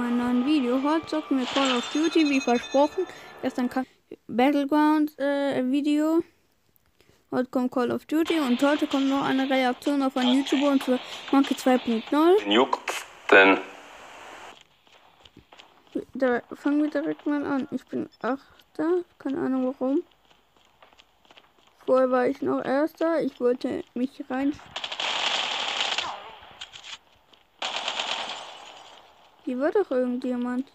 meinem neuen Video. Heute zocken wir Call of Duty, wie versprochen. Gestern kam Battleground äh, Video. Heute kommt Call of Duty und heute kommt noch eine Reaktion auf einen YouTuber und zwar Monkey 2.0. Juckt's denn? Da fangen wir direkt mal an. Ich bin Achter, keine Ahnung warum. Vorher war ich noch Erster. Ich wollte mich rein. Hier war doch irgendjemand.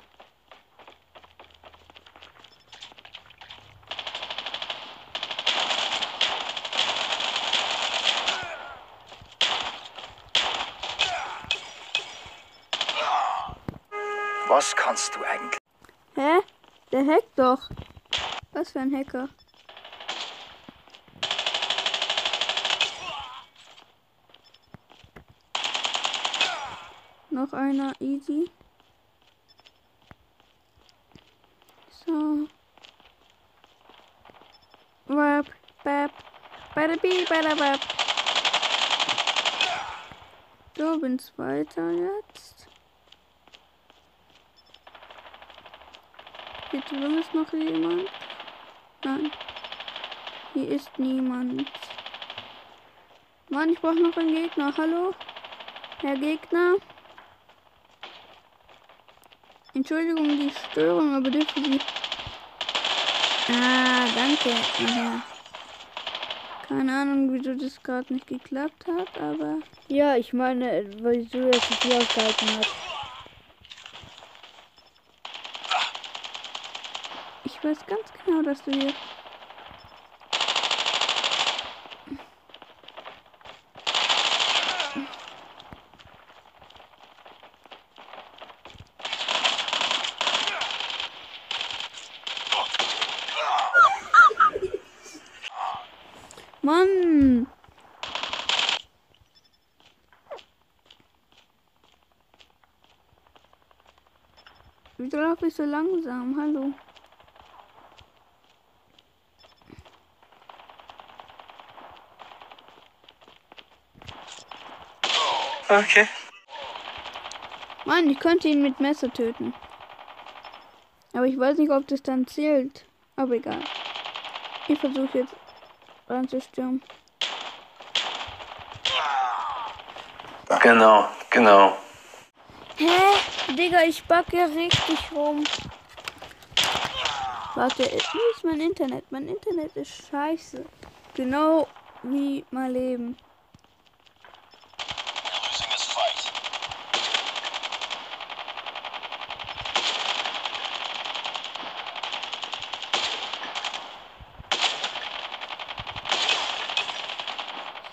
Was kannst du eigentlich? Hä? Der hackt doch. Was für ein Hacker? Noch einer easy. So. Wap, bap, bada bi, bada bap. So, bin Zweiter jetzt. Hier drin ist noch jemand. Nein. Hier ist niemand. Mann, ich brauche noch einen Gegner. Hallo? Herr Gegner? Entschuldigung, die Störung, aber dürfen Sie. Ah, danke. Ja. Keine Ahnung, wieso das gerade nicht geklappt hat, aber. Ja, ich meine, wieso er sich hier ausgehalten hat. Ich weiß ganz genau, dass du hier. Mann! Wieso laufe ich so langsam? Hallo. Okay. Mann, ich könnte ihn mit Messer töten. Aber ich weiß nicht, ob das dann zählt. Aber egal. Ich versuche jetzt reinzustürmen. Genau, genau. Hä? Digga, ich backe richtig rum. Warte, wie ist mein Internet? Mein Internet ist scheiße. Genau wie mein Leben.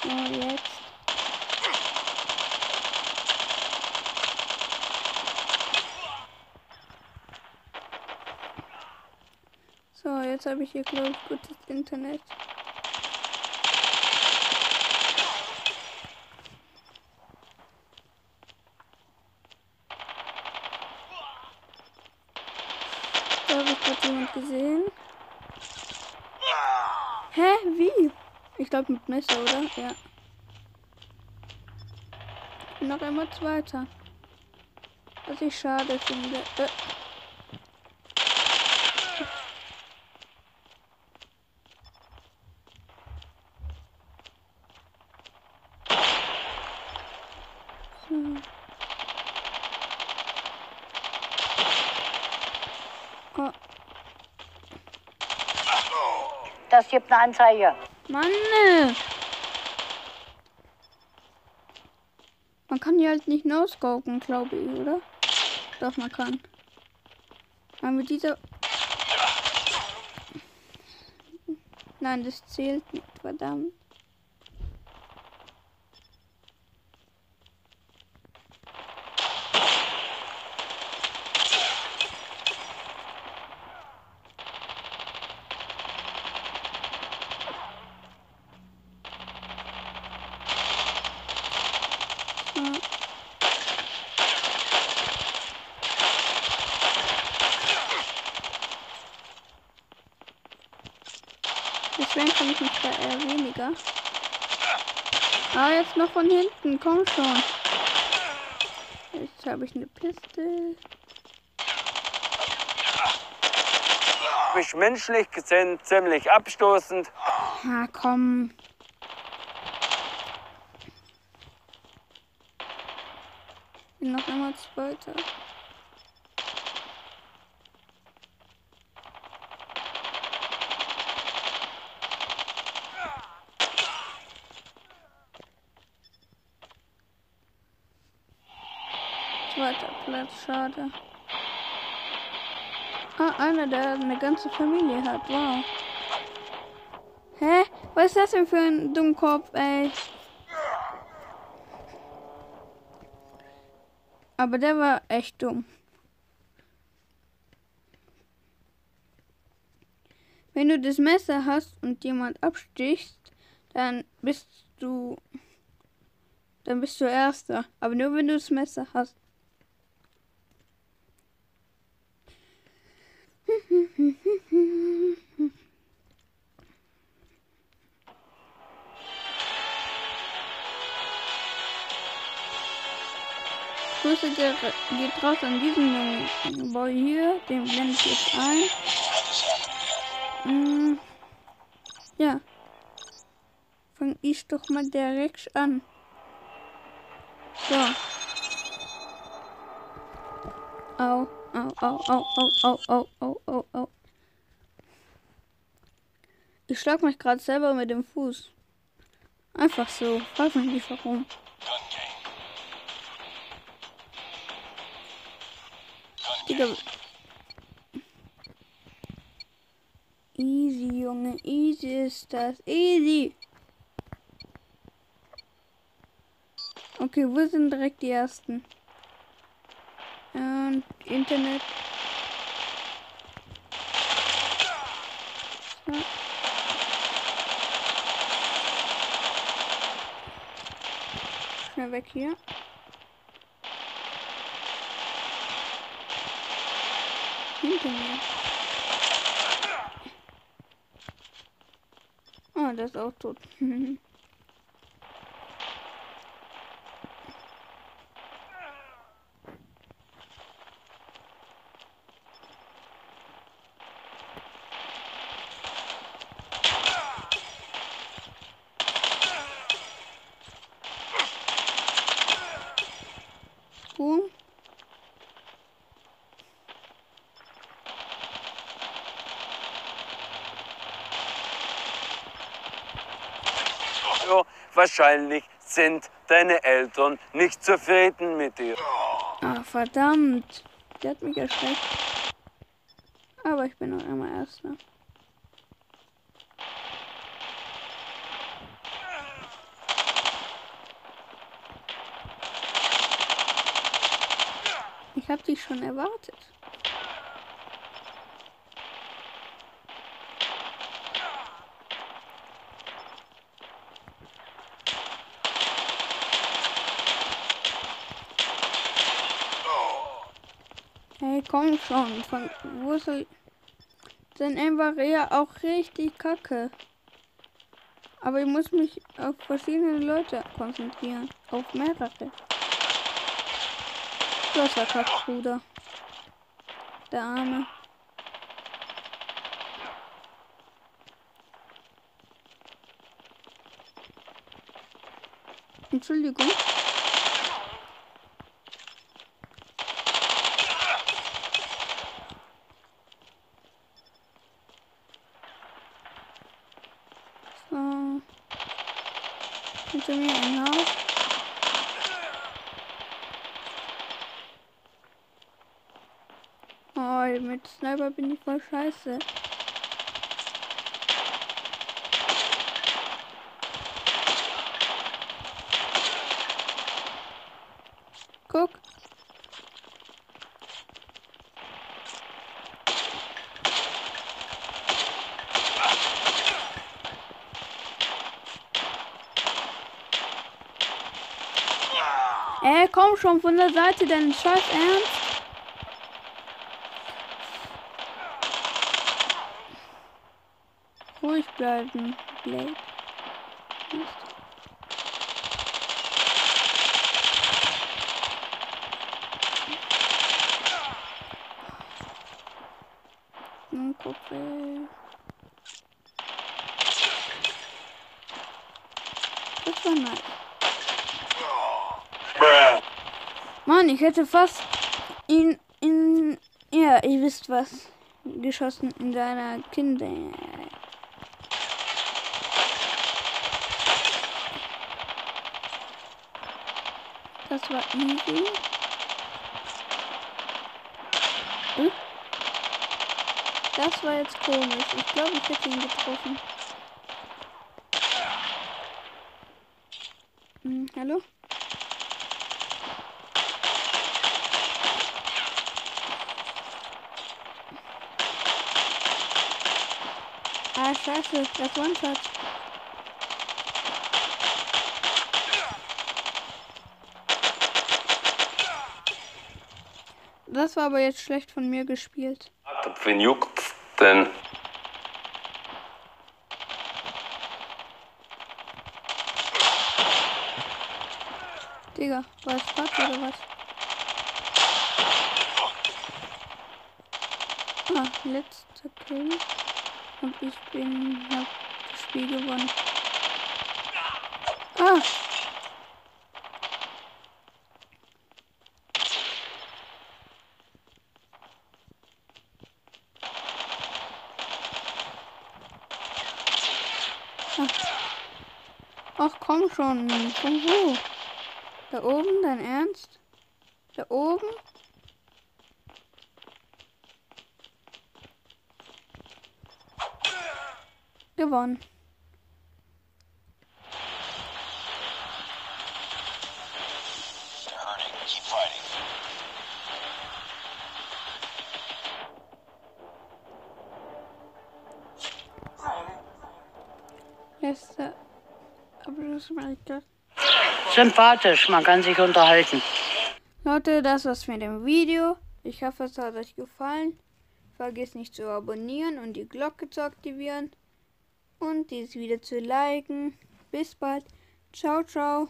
So, jetzt. So, jetzt habe ich hier, glaube ich, gutes Internet. Da habe ich gerade jemand gesehen. Hä? Wie? Ich glaube mit Messer, oder? Ja. Noch immer Zweiter. Was ich schade finde. Äh. So. Oh, Das gibt eine Anzeige. Mann! äh. Man kann hier halt nicht no-scopen, glaube ich, oder? Doch, man kann. Aber mit dieser... Nein, das zählt nicht, verdammt. von ich nicht äh, weniger. Ah, jetzt noch von hinten. Komm schon. Jetzt habe ich eine Piste. Mich menschlich gesehen ziemlich abstoßend. Na komm. Bin noch einmal Zweiter. Zweiter Platz, schade. Ah, einer, der eine ganze Familie hat, wow. Hä? Was ist das denn für ein Dummkopf, ey? Aber der war echt dumm. Wenn du das Messer hast und jemand abstichst, dann bist du. Dann bist du Erster. Aber nur wenn du das Messer hast. Grüße ge- geht raus an diesen jungen Boy hier. Den blende ich jetzt ein. Mm, ja. Fang ich doch mal direkt an. So. Au, au, au, au, au, au, au, au, au. Ich schlag mich gerade selber mit dem Fuß. Einfach so. Frag mich nicht warum. Digga. Easy, Junge. Easy ist das. Easy. Okay, wir sind direkt die Ersten. Und Internet. So. Schnell weg hier. Hinter mir. Oh, der ist auch tot. Boom. Ja, wahrscheinlich sind deine Eltern nicht zufrieden mit dir. Ah, verdammt. Der hat mich erschreckt. Aber ich bin noch immer Erster. Ich hab dich schon erwartet. Komm schon. Von wo soll. Sein Aim war ja auch richtig kacke. Aber ich muss mich auf verschiedene Leute konzentrieren. Auf mehrere. Das war kack, Bruder. Der Arme. Entschuldigung. So. Hinter mir ein Haus. Oh, mit Sniper bin ich voll scheiße. Guck. Ey, komm schon von der Seite, dein Scheiß Ernst. Ruhig bleiben, Blade. Guck Äh. Das war nice. Mann, ich hätte fast ihn in. Ja, ihr wisst was. Geschossen in seiner Kinder. Das war easy. Hm? Das war jetzt komisch. Ich glaube, ich hätte ihn getroffen. Hm, hallo? Ah, scheiße, das One-Shot. Das war aber jetzt schlecht von mir gespielt. Wen juckt's denn? Digga, war es Bug oder was? Ah, letzter Kill. Und ich bin, hab das Spiel gewonnen. Ah! Ach komm schon, von wo? Da oben, dein Ernst? Da oben? Gewonnen. Mein Gott. Sympathisch, man kann sich unterhalten. Leute, das war's mit dem Video. Ich hoffe, es hat euch gefallen. Vergesst nicht zu abonnieren und die Glocke zu aktivieren. Und dieses Video zu liken. Bis bald. Ciao, ciao.